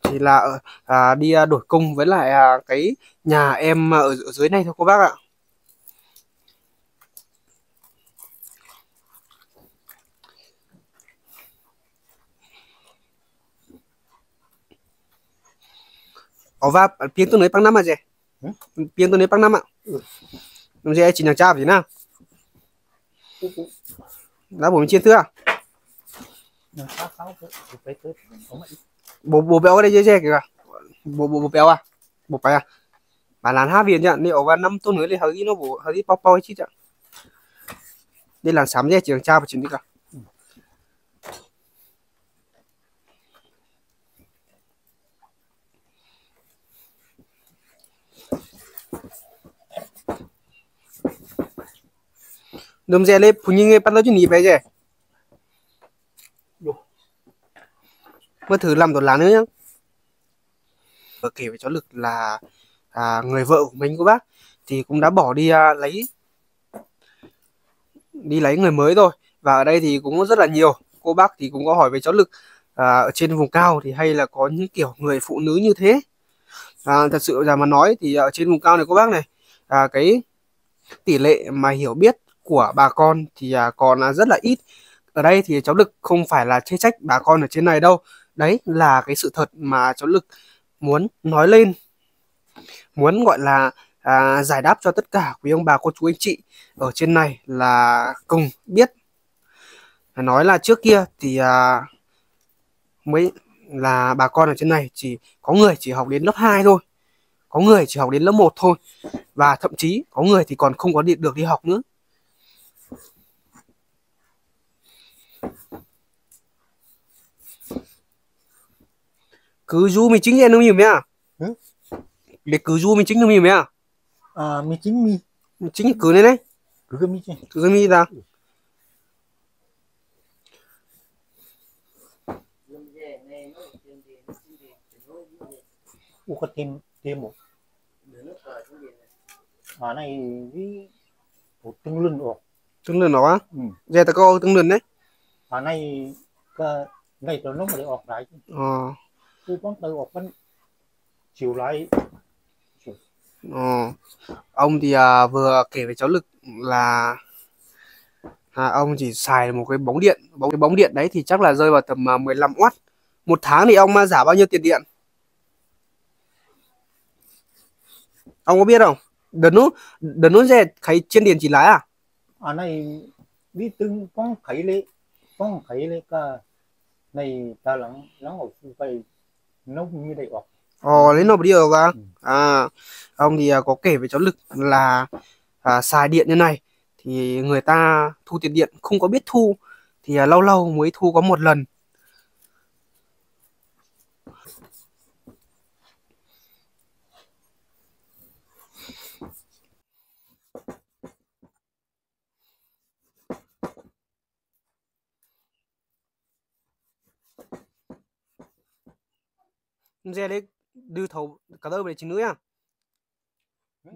Thì là ờ, à, đi à, đổi công với lại à, cái nhà em ở, ở dưới này thôi cô bác ạ. Ở va pieng tôi nói bằng năm à gì pieng tôi nói bằng năm ạ làm gì chỉ nhàng cha gì na lá bổ mình chiên thưa. Bố bố béo ở đây dễ dễ kìa. Bố bố bố béo à? Bố phải à? Bà làm hai viên nhá nếu và năm tôi nữa thì hơi nó bố hơi bao bao chứ chẳng đây là sắm dễ chỉ cha và chuyện đi cả Dum zele punyinge bắt đầu ni bây giờ. Mới thử làm đột lá nữa nhá. Vừa kể với cháu lực là à, người vợ của mình của bác thì cũng đã bỏ đi à, lấy đi lấy người mới rồi và ở đây thì cũng rất là nhiều cô bác thì cũng có hỏi về cháu lực à, ở trên vùng cao thì hay là có những kiểu người phụ nữ như thế à, thật sự là mà nói thì ở trên vùng cao này cô bác này à, cái tỷ lệ mà hiểu biết của bà con thì à, còn à, rất là ít. Ở đây thì cháu lực không phải là chê trách bà con ở trên này đâu. Đấy là cái sự thật mà cháu lực muốn nói lên muốn gọi là à, giải đáp cho tất cả quý ông bà cô chú anh chị ở trên này là cùng biết. Nói là trước kia thì à, mới là bà con ở trên này chỉ có người chỉ học đến lớp 2 thôi. Có người chỉ học đến lớp 1 thôi. Và thậm chí có người thì còn không có điện được đi học nữa. Cứ du mình chính em nó nhiều mẹ để cứ du mình chính nó nhiều mẹ à? Mình chính mi. Mình chính cứ này này cứ cái mi chứ cứ cái mi ra. U có thêm thêm một. À này với một tương lưng ổ tương lưng nó á? Ừ. giờ ta có tương lưng đấy. À này cái này tụi nó mà để ọt lại ờ tôi từ chiều lại ờ ông thì à, vừa kể với cháu lực là à, ông chỉ xài một cái bóng điện bóng cái bóng điện đấy thì chắc là rơi vào tầm à, 15 w một tháng thì ông giả bao nhiêu tiền điện? Ông có biết không? Đợt nút đợt nút xe thấy trên điện chỉ lái à? À này đi từng con thấy lấy con thấy lấy cả. Này ta lắng lắng ở phải nấu như đây ọt Ồ, lấy nộp đi ở à? À, ông thì à, có kể với cháu Lực là à, xài điện như này. Thì người ta thu tiền điện không có biết thu. Thì à, lâu lâu mới thu có một lần dê đấy đưa thầu cả đôi về chính nữ à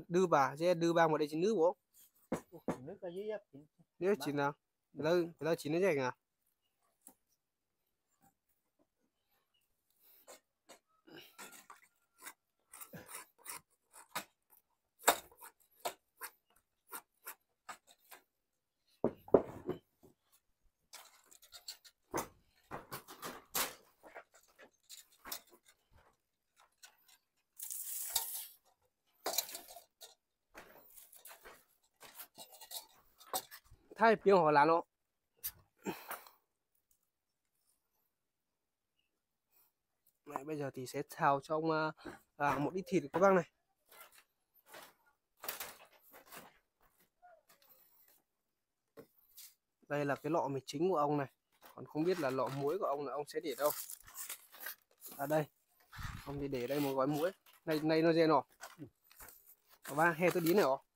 đưa bà dê đưa ba một đây chính nữ bố. Nếu chỉ nào? Đâu đâu chỉ nó dạy à thay họ bây giờ thì sẽ xào trong à, à, một ít thịt các bác này. Đây là cái lọ mì chính của ông này. Còn không biết là lọ muối của ông là ông sẽ để đâu. À đây. Ông thì để đây một gói muối. Này này nó dê nọ Bác he tôi đi này ó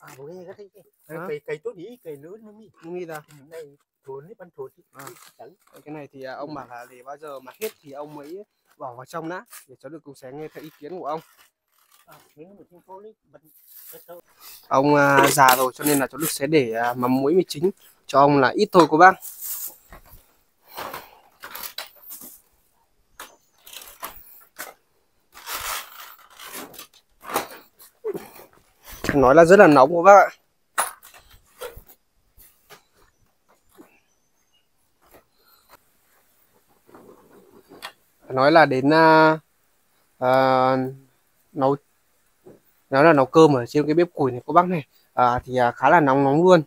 à cây cây tốt đi cây lớn nó mi mi ra. Này đấy ban à. cái này thì à, ông bảo là để bao giờ mà hết thì ông mới bỏ vào trong đã để cháu được cùng sẽ nghe theo ý kiến của ông. À, ông uh, già rồi cho nên là cháu được sẽ để mắm muối mì chính cho ông là ít thôi cô bác nói là rất là nóng các bác ạ. Nói là đến uh, uh, nấu nói là nấu cơm ở trên cái bếp củi này cô bác này à, thì uh, khá là nóng nóng luôn.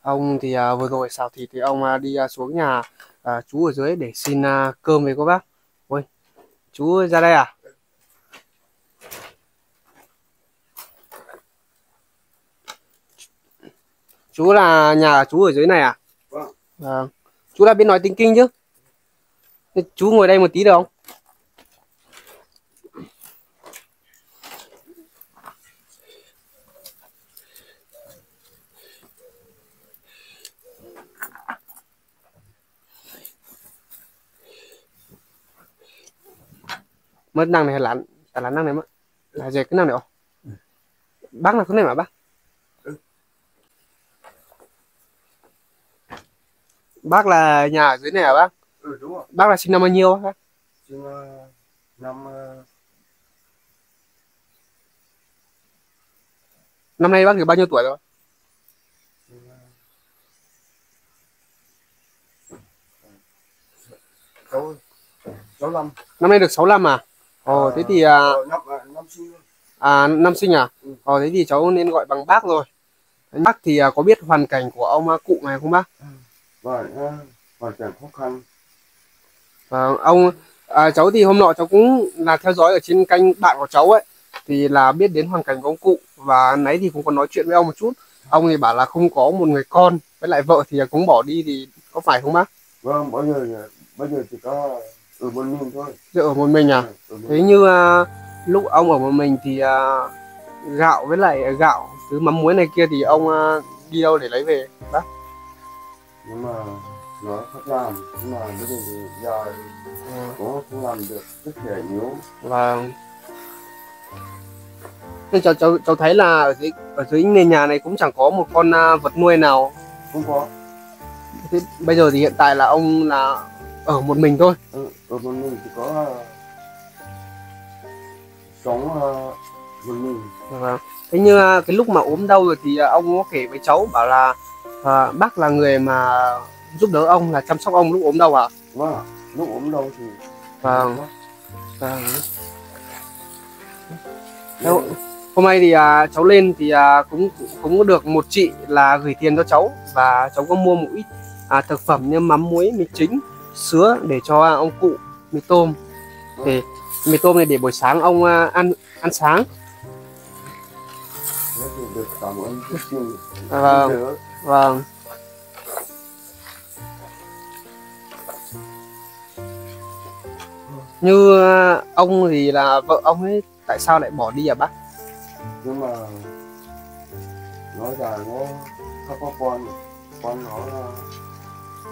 Ông thì uh, vừa rồi xào thịt thì ông uh, đi uh, xuống nhà uh, chú ở dưới để xin uh, cơm với cô bác. Ôi chú ra đây à? Chú là nhà chú ở dưới này à? Vâng. vâng chú đã biết nói tiếng kinh chứ? Chú ngồi đây một tí được không? Mất năng này là là năng này mất. Là gì cái năng này không? Bác là cái này mà bác bác là nhà ở dưới này hả bác? Ừ đúng rồi. Bác là sinh năm bao nhiêu bác? Sinh ờ, năm ờ, năm nay bác được bao nhiêu tuổi rồi? Sáu sáu năm. Năm nay được 65 à? Ồ thế thì à, Ờ, năm năm sinh à năm sinh à? Ừ. ồ thế thì cháu nên gọi bằng bác rồi. Bác thì à, có biết hoàn cảnh của ông à, cụ này không bác và ờ, hoàn cảnh khó khăn. Và ông à, cháu thì hôm nọ cháu cũng là theo dõi ở trên kênh bạn của cháu ấy thì là biết đến hoàn cảnh của ông cụ và nãy thì cũng có nói chuyện với ông một chút. Ông thì bảo là không có một người con với lại vợ thì cũng bỏ đi thì có phải không bác? Vâng bây giờ bây giờ chỉ có ở một mình thôi. Chứ ở một mình à? Một thế như à, lúc ông ở một mình thì à, gạo với lại gạo thứ mắm muối này kia thì ông à, đi đâu để lấy về bác nhưng mà nó khó làm nhưng mà bây giờ thì giờ cũng không làm được rất thể yếu. Và nên cháu, cháu cháu thấy là ở dưới ở dưới nền nhà này cũng chẳng có một con à, vật nuôi nào? Không có. Thế bây giờ thì hiện tại là ông là ở một mình thôi. Ừ, ở một mình chỉ có sống ờ, một mình. Vâng. thế như à, cái lúc mà ốm đau rồi thì à, ông có kể với cháu bảo là à, bác là người mà giúp đỡ ông là chăm sóc ông lúc ốm đau à? Và lúc ốm đau thì Vâng. Vâng. Đâu, hôm nay thì à, cháu lên thì à, cũng cũng được một chị là gửi tiền cho cháu và cháu có mua một ít à, thực phẩm như mắm muối mì chính sứa để cho ông cụ mì tôm. Để mì tôm này để buổi sáng ông à, ăn ăn sáng. Thì được cảm ơn rất nhiều. Vâng. Vâng. Như à, ông thì là vợ ông ấy tại sao lại bỏ đi à bác? Nhưng mà nói là nó không có con con nó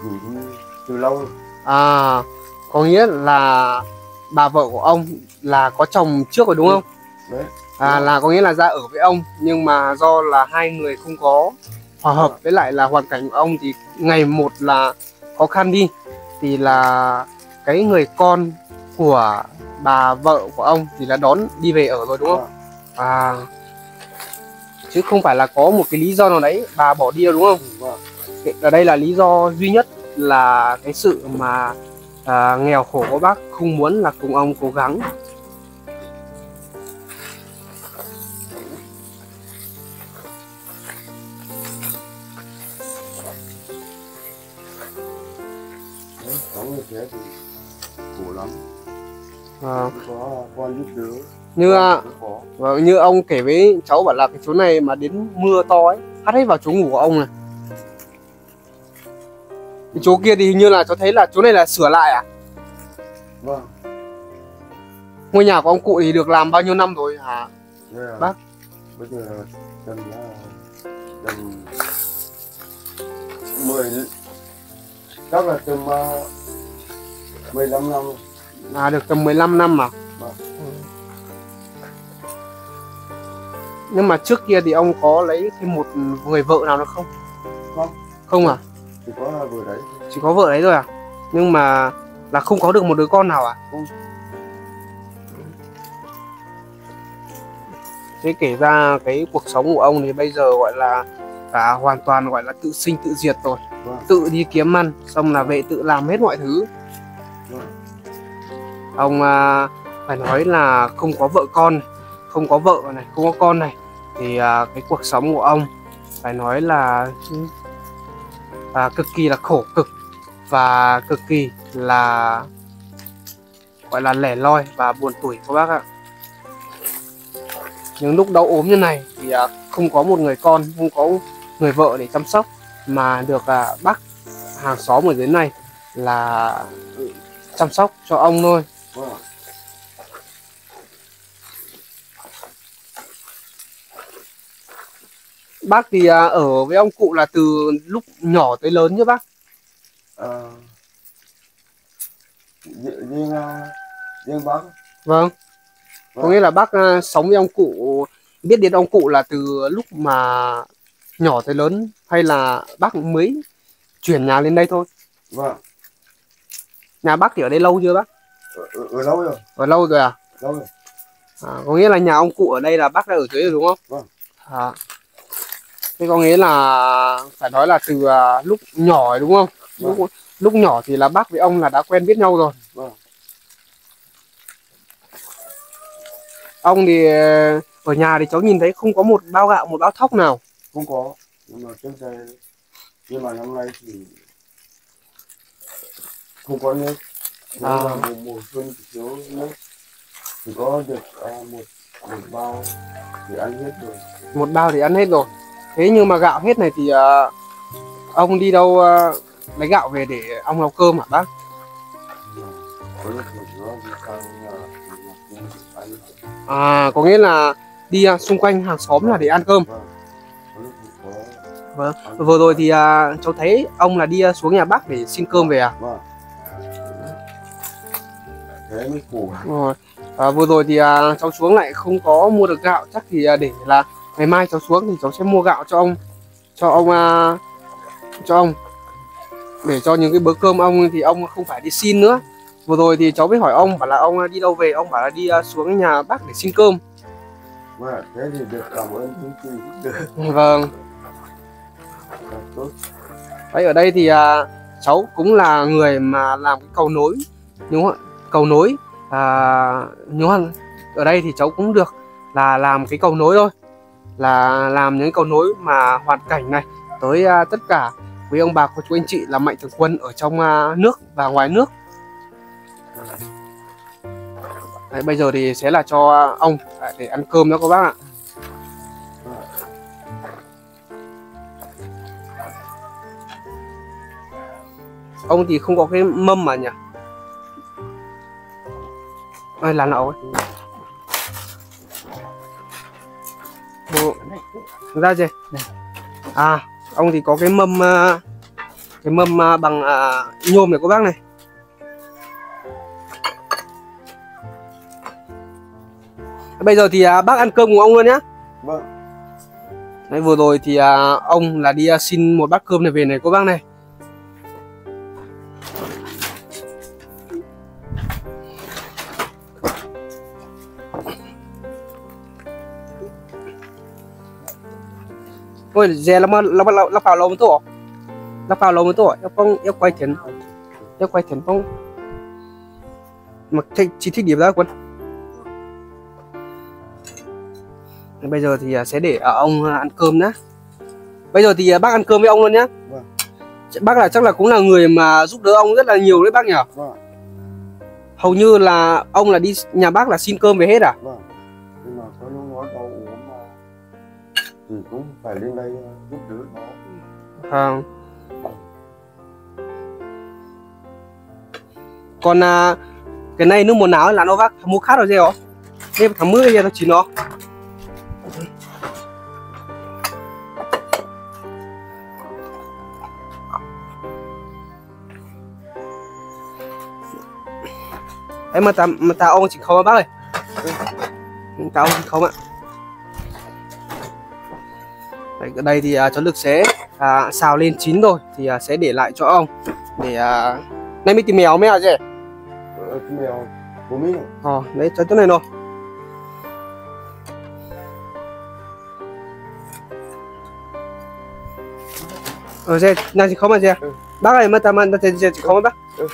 rủ đi từ lâu. Rồi. à có nghĩa là bà vợ của ông là có chồng trước rồi đúng không? Đấy. À là có nghĩa là ra ở với ông nhưng mà do là hai người không có hòa hợp. Với lại là hoàn cảnh của ông thì ngày một là khó khăn đi thì là cái người con của bà vợ của ông thì là đón đi về ở rồi đúng không? À chứ không phải là có một cái lý do nào đấy bà bỏ đi đâu đúng không? Vâng. Ở đây là lý do duy nhất là cái sự mà à, nghèo khổ của bác không muốn là cùng ông cố gắng thế thì khổ lắm. À, có con giúp đỡ như à, và như ông kể với cháu bảo là cái chỗ này mà đến mưa to ấy hắt hết vào chỗ ngủ của ông này. Cái chỗ kia thì hình như là cháu thấy là chỗ này là sửa lại à? Vâng. Ngôi nhà của ông cụ thì được làm bao nhiêu năm rồi hả? Thế là Bác. bây giờ tầm là tầm mười chắc là tầm 15 năm rồi. à được tầm 15 năm mà Vâng. Ừ. nhưng mà trước kia thì ông có lấy thêm một người vợ nào nữa không Không. không à chỉ có vừa đấy chỉ có vợ đấy thôi à nhưng mà là không có được một đứa con nào à Không. thế kể ra cái cuộc sống của ông thì bây giờ gọi là cả hoàn toàn gọi là tự sinh tự diệt rồi Vâng. tự đi kiếm ăn xong là về tự làm hết mọi thứ ông à, phải nói là không có vợ con không có vợ này không có con này. Thì à, cái cuộc sống của ông phải nói là à, cực kỳ là khổ cực và cực kỳ là gọi là lẻ loi và buồn tuổi các bác ạ. Những lúc đau ốm như này thì à, không có một người con không có người vợ để chăm sóc mà được à, bác hàng xóm ở dưới này là chăm sóc cho ông thôi bác thì à, ở với ông cụ là từ lúc nhỏ tới lớn chứ bác? Ờ. Riêng riêng bác. Vâng. Có Vâng. nghĩa là bác à, sống với ông cụ biết đến ông cụ là từ lúc mà nhỏ tới lớn hay là bác mới chuyển nhà lên đây thôi? Vâng. Nhà bác thì ở đây lâu chưa bác ở, ở, lâu rồi. Ở lâu rồi à? lâu rồi. À có nghĩa là nhà ông cụ ở đây là bác đã ở dưới rồi đúng không? Vâng. à. thế có nghĩa là phải nói là từ à, lúc nhỏ rồi đúng không? Vâng. lúc lúc nhỏ thì là bác với ông là đã quen biết nhau rồi. Vâng. Ông thì ờ, ở nhà thì cháu nhìn thấy không có một bao gạo một bao thóc nào? Không có. Nhưng mà trước đây nhưng mà năm nay thì không có nước À. mà mùa, mùa xuân thì thiếu nước. Thì có được à, một một bao thì ăn hết rồi. Một bao thì ăn hết rồi. Thế nhưng mà gạo hết này thì ờ, ông đi đâu ờ, lấy gạo về để ông nấu cơm hả bác? À có nghĩa là đi ờ, xung quanh hàng xóm là để ăn cơm. Vâng. Vâng. vừa rồi thì à, cháu thấy ông là đi à, xuống nhà bác để xin cơm về à? Vâng thế mới khổ rồi. À, vừa rồi thì à, cháu xuống lại không có mua được gạo. Chắc thì à, để là ngày mai cháu xuống thì cháu sẽ mua gạo cho ông cho ông à, cho ông. Để cho những cái bữa cơm ông thì ông không phải đi xin nữa. Vừa rồi thì cháu mới hỏi ông bảo là ông à, đi đâu về? Ông bảo là đi à, xuống nhà bác để xin cơm. Vâng thế thì được cảm ơn giúp đỡ <laughs> vâng. Đấy ở đây thì à, cháu cũng là người mà làm cái cầu nối đúng không ạ cầu nối. À, đúng ở đây thì cháu cũng được là làm cái cầu nối thôi. Là làm những cầu nối mà hoàn cảnh này tới à, tất cả quý ông bà cô chú anh chị là mạnh thường quân ở trong à, nước và ngoài nước. Đấy, bây giờ thì sẽ là cho ông để ăn cơm đó các bác ạ. Ông thì không có cái mâm mà nhỉ? Ôi, là nậu Bộ... ra gì? À ông thì có cái mâm à, cái mâm à, bằng à, nhôm này các bác này. Bây giờ thì à, bác ăn cơm cùng ông luôn nhá. Vâng. Đấy, vừa rồi thì à, ông là đi à, xin một bát cơm này về này cô bác này Ôi, dè lắm lắm lắm lắm vào lâu mới tổ lắm vào lâu mới tổ em không em quay thiền em quay thiền không? Mà thích chỉ thích điểm ra quân bây giờ thì à, sẽ để à, ông à, ăn cơm nhá. Bây giờ thì bác ăn cơm với ông luôn nhá. Vâng. bác là chắc là cũng là người mà giúp đỡ ông rất là nhiều đấy bác nhỉ? Vâng. Hầu như là ông là đi nhà bác là xin cơm về hết à? Vâng thì cũng phải lên đây ờ, giúp đỡ nó. Không còn à, cái này nước mùa nào là nó bác mua khát rồi gì hả? Đây thằng mưa giờ nó chỉ nó. Em mà ta mà ta ông chỉ không bác ơi. Ta ông chỉ không ạ. Đấy, ở đây thì à, cháu lực sẽ à, xào lên chín rồi thì à, sẽ để lại cho ông để à... này mới tìm mèo mèo chứ ờ, cái mèo của mình ờ đấy cho chỗ này rồi ờ xe nào chỉ không mà xe Ừ. bác ơi mà ta mà ta chỉ không bác? Ừ.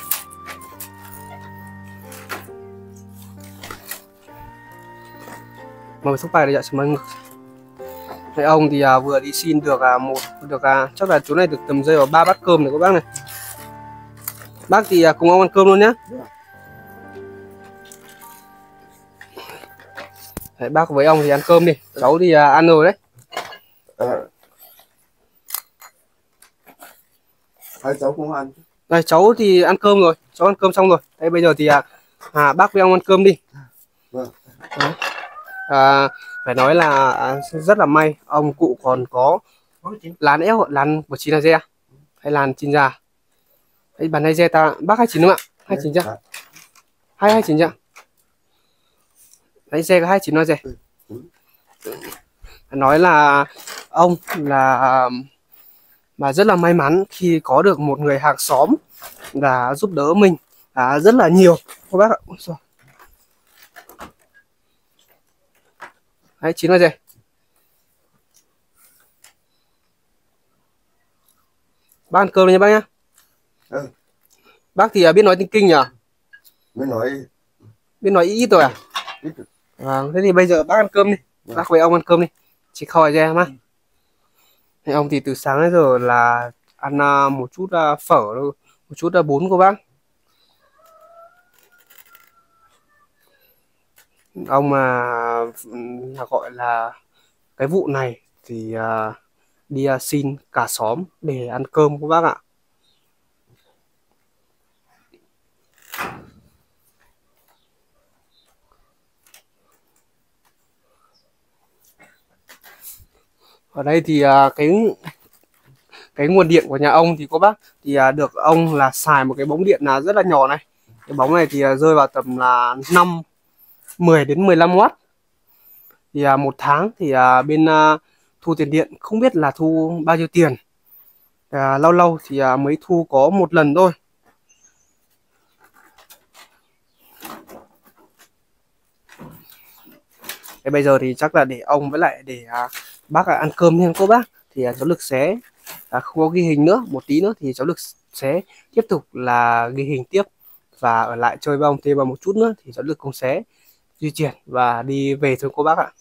mời thúc bài để dạ ơn ngực Thế ông thì à, vừa đi xin được à, một được à, chắc là chỗ này được tầm rơi vào ba bát cơm này các bác này. Bác thì à, cùng ông ăn cơm luôn nhá. Đấy, bác với ông thì ăn cơm đi. Cháu thì à, ăn rồi đấy. Hai cháu cũng ăn. Đây cháu thì ăn cơm rồi. Cháu ăn cơm xong rồi. Đây bây giờ thì à, à bác với ông ăn cơm đi. Vâng. Đấy à, phải nói là à, rất là may ông cụ còn có làn éo làn của chín là dê hay làn chín già hay bàn hay dê ta bác hai chín đúng không ạ? Hai chín chưa? Hai hai chín chưa? Đấy dê có hai chín nói dê nói là ông là mà rất là may mắn khi có được một người hàng xóm là giúp đỡ mình à, rất là nhiều. Các bác ạ Ôi giời đấy chín nói dê bác ăn cơm đi nha bác nhá Ừ. bác thì à, biết nói tiếng kinh nhỉ? Mới nói biết nói ít rồi à? Ít rồi. vâng thế thì bây giờ bác ăn cơm đi. Vâng. bác với ông ăn cơm đi. Chỉ khỏi ra mà thế ông thì từ sáng đến giờ là ăn à, một chút à, phở thôi. Một chút à, bún của bác ông mà là gọi là cái vụ này thì à, đi à, xin cả xóm để ăn cơm của bác ạ. Ở đây thì à, cái cái nguồn điện của nhà ông thì có bác thì à, được ông là xài một cái bóng điện là rất là nhỏ này. Cái bóng này thì à, rơi vào tầm là 5 10 đến 15 watt thì à, một tháng thì à, bên à, thu tiền điện không biết là thu bao nhiêu tiền. À, lâu lâu thì à, mới thu có một lần thôi. Thế bây giờ thì chắc là để ông với lại để à, bác à, ăn cơm thêm cô bác. Thì à, cháu lực xé à, không có ghi hình nữa một tí nữa thì cháu lực xé tiếp tục là ghi hình tiếp và ở lại chơi với ông thêm vào một chút nữa thì cháu lực cũng xé di chuyển và đi về thôi cô bác ạ.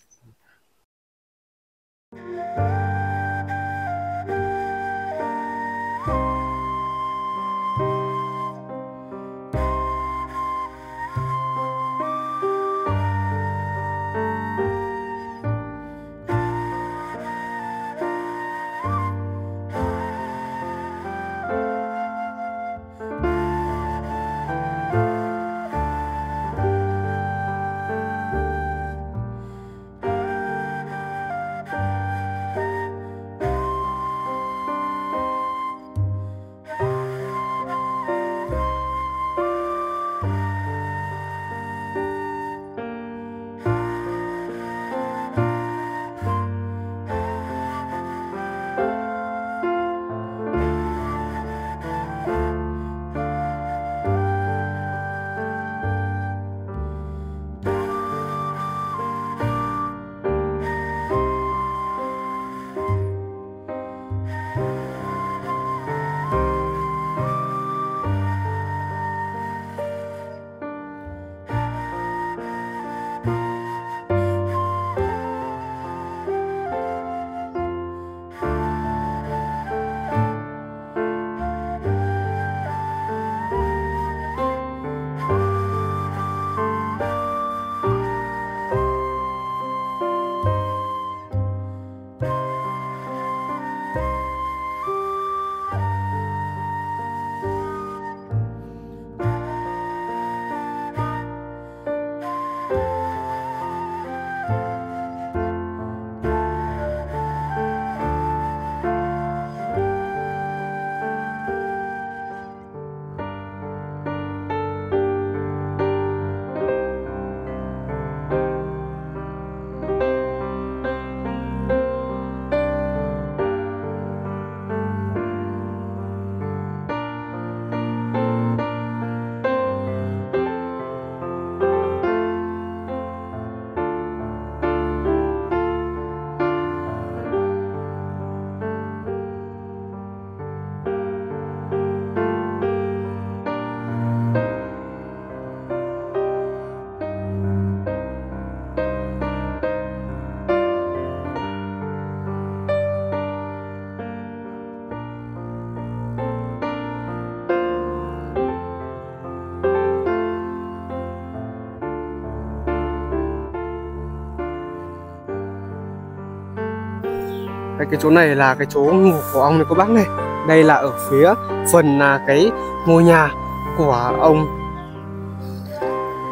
Cái chỗ này là cái chỗ ngủ của ông này cô bác này. Đây là ở phía phần là cái ngôi nhà của ông.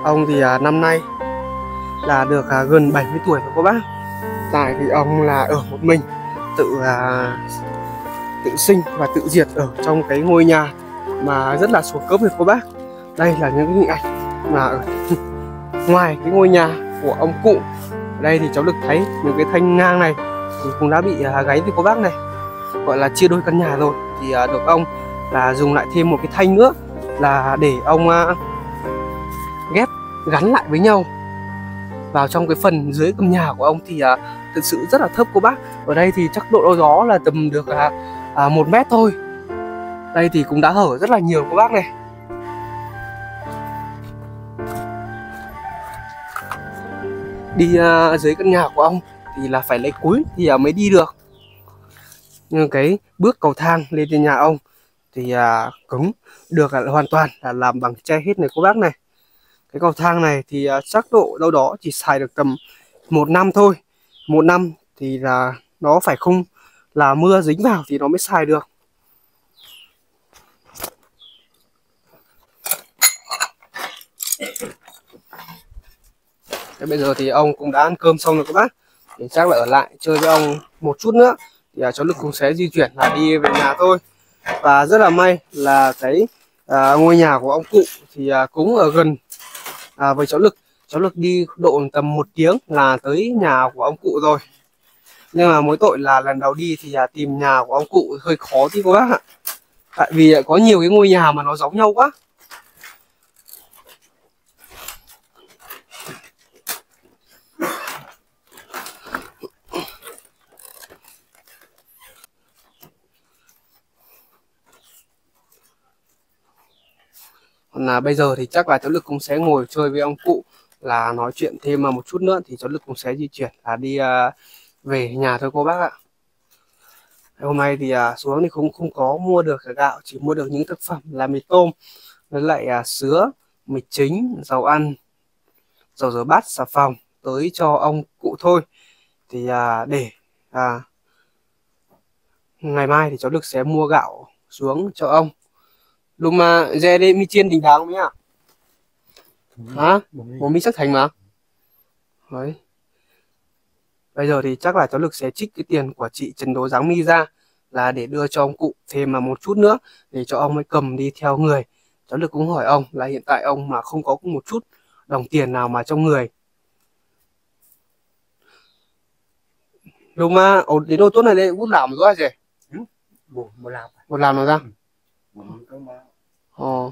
Ông thì à, năm nay là được à, gần 70 tuổi rồi cô bác. Tại vì ông là ở một mình tự à, tự sinh và tự diệt ở trong cái ngôi nhà mà rất là xuống cấp rồi cô bác. Đây là những hình ảnh mà ở <laughs> ngoài cái ngôi nhà của ông cụ. Ở đây thì cháu được thấy những cái thanh ngang này thì cũng đã bị à, gáy với cô bác này gọi là chia đôi căn nhà rồi. Thì à, được ông là dùng lại thêm một cái thanh nữa là để ông à, ghép gắn lại với nhau vào trong cái phần dưới căn nhà của ông. Thì thực sự rất là thấp cô bác. Ở đây thì chắc độ gió là tầm được à, một mét thôi. Đây thì cũng đã hở rất là nhiều cô bác này. Đi uh, dưới căn nhà của ông thì là phải lấy cuối thì mới đi được. Nhưng cái bước cầu thang lên trên nhà ông thì à, cứng được à, hoàn toàn là làm bằng tre hết này cô bác này. Cái cầu thang này thì à, chắc độ đâu đó chỉ xài được tầm một năm thôi. Một năm thì là nó phải không là mưa dính vào thì nó mới xài được. Thế bây giờ thì ông cũng đã ăn cơm xong rồi các bác để chắc là ở lại chơi với ông một chút nữa. Thì à, cháu lực cũng sẽ di chuyển là đi về nhà thôi. Và rất là may là cái à, ngôi nhà của ông cụ thì à, cũng ở gần à, với cháu lực. Cháu lực đi độ tầm một tiếng là tới nhà của ông cụ rồi. Nhưng mà mối tội là lần đầu đi thì à, tìm nhà của ông cụ hơi khó tí các bác ạ. Tại vì à, có nhiều cái ngôi nhà mà nó giống nhau quá. Còn là bây giờ thì chắc là cháu lực cũng sẽ ngồi chơi với ông cụ là nói chuyện thêm mà một chút nữa thì cháu lực cũng sẽ di chuyển là đi uh, về nhà thôi cô bác ạ. Hôm nay thì uh, xuống thì không không có mua được cả gạo chỉ mua được những thực phẩm là mì tôm với lại uh, sứa mì chính dầu ăn dầu rửa bát xà phòng tới cho ông cụ thôi. Thì à, để à, ngày mai thì cháu lực sẽ mua gạo xuống cho ông lúc mà dè đi mi chiên đình tháng mấy à hả? Một mi sắc thành mà. Đấy. Bây giờ thì chắc là cháu lực sẽ trích cái tiền của chị trần đố giáng mi ra là để đưa cho ông cụ thêm mà một chút nữa để cho ông ấy cầm đi theo người. Cháu lực cũng hỏi ông là hiện tại ông mà không có một chút đồng tiền nào mà trong người. Lúc mà đến ô tốt này đây cũng làm rồi gì một một làm. Một làm nào ra Ừ, có Ờ.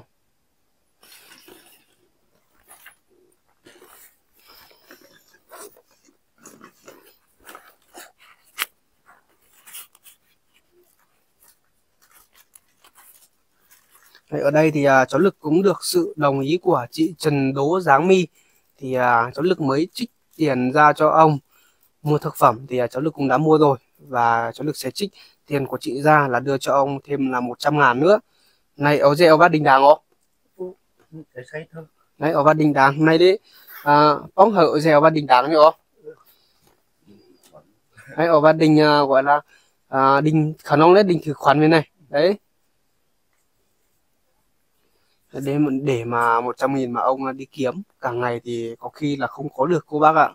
Đấy, ở đây thì à, cháu Lực cũng được sự đồng ý của chị Trần Đỗ Giáng My. Thì à, cháu Lực mới trích tiền ra cho ông mua thực phẩm. Thì à, cháu Lực cũng đã mua rồi và cháu Lực sẽ trích tiền của chị ra là đưa cho ông thêm là 100 ngàn nữa này ở đây ở Bát Đình Đàng không? thôi. Đấy ở Bát Đình Đàng này đi. À, bóng hở ở đây ở Bát Đình Đàng nhỉ? Đấy ở Bát Đình à, gọi là à, đình khả năng đấy đình thử khoản bên này. Đấy. Để để mà 100 nghìn mà ông đi kiếm cả ngày thì có khi là không có được cô bác ạ.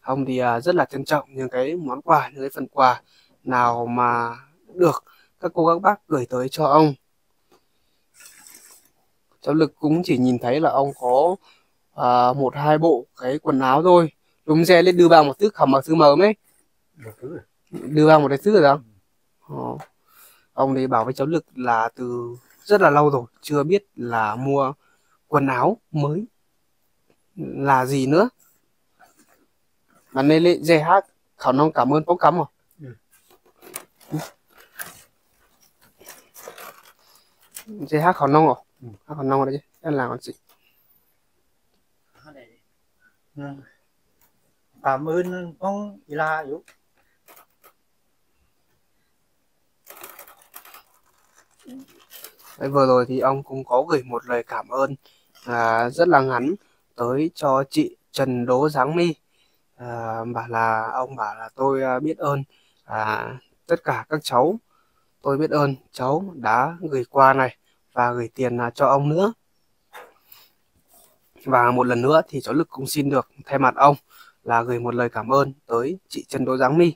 Ông thì à, rất là trân trọng những cái món quà những cái phần quà nào mà được các cô các bác gửi tới cho ông. Cháu lực cũng chỉ nhìn thấy là ông có à, một hai bộ cái quần áo thôi. Đúng xe lên đưa vào một thứ khẩm mặc thứ mờ ấy. Một đưa vào một cái thứ rồi đó. Ờ. ông đấy bảo với cháu lực là từ rất là lâu rồi chưa biết là mua quần áo mới là gì nữa. Mà nên lệ dè hát khảo nông cảm ơn bốc cắm rồi Ừ. hát khảo nông rồi đấy chứ em làm con gì cảm ơn ông là yếu Đấy, vừa rồi thì ông cũng có gửi một lời cảm ơn à, rất là ngắn tới cho chị Trần Đỗ Giáng My. À, bảo là ông bảo là tôi à, biết ơn à, tất cả các cháu tôi biết ơn cháu đã gửi qua này và gửi tiền à, cho ông nữa. Và một lần nữa thì cháu Lực cũng xin được thay mặt ông là gửi một lời cảm ơn tới chị Trần Đỗ Giáng My.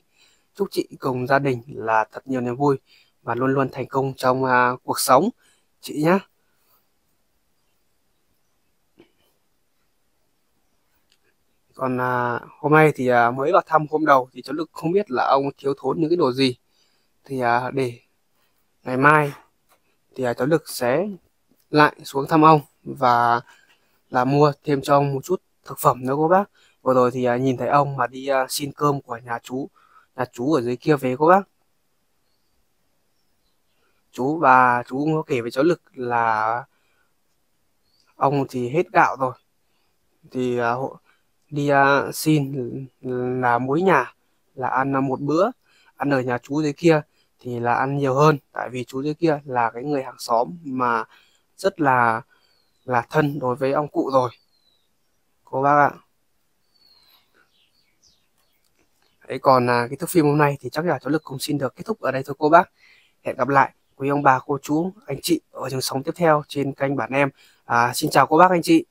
Chúc chị cùng gia đình là thật nhiều niềm vui và luôn luôn thành công trong uh, cuộc sống. Chị nhé còn à, hôm nay thì à, mới vào thăm hôm đầu thì cháu Lực không biết là ông thiếu thốn những cái đồ gì. Thì à, để ngày mai thì à, cháu Lực sẽ lại xuống thăm ông và là mua thêm cho ông một chút thực phẩm nữa cô bác. Vừa rồi thì à, nhìn thấy ông mà đi à, xin cơm của nhà chú nhà chú ở dưới kia về cô bác. Chú và chú cũng có kể với cháu Lực là ông thì hết gạo rồi. Thì à, đi uh, xin là mỗi nhà là ăn một bữa. Ăn ở nhà chú dưới kia thì là ăn nhiều hơn. Tại vì chú dưới kia là cái người hàng xóm mà rất là là thân đối với ông cụ rồi. Cô bác ạ. Đấy, còn à, cái thước phim hôm nay thì chắc là cháu Lực cũng xin được kết thúc ở đây thôi cô bác. Hẹn gặp lại quý ông bà cô chú anh chị ở trường sống tiếp theo trên kênh bản em. À, xin chào cô bác anh chị.